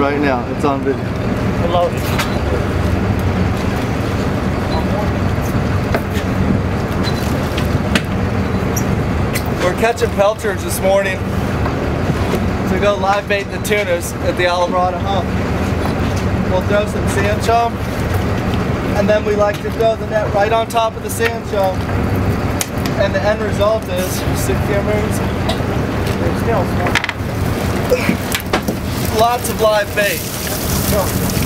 right now. It's on video. Loaded. We're catching pilchards this morning to go live bait the tunas at the Islamorada hump. We'll throw some sand chum and then we like to throw the net right on top of the sand chum. And the end result is, sit cameras, They're still small. Lots of live bait.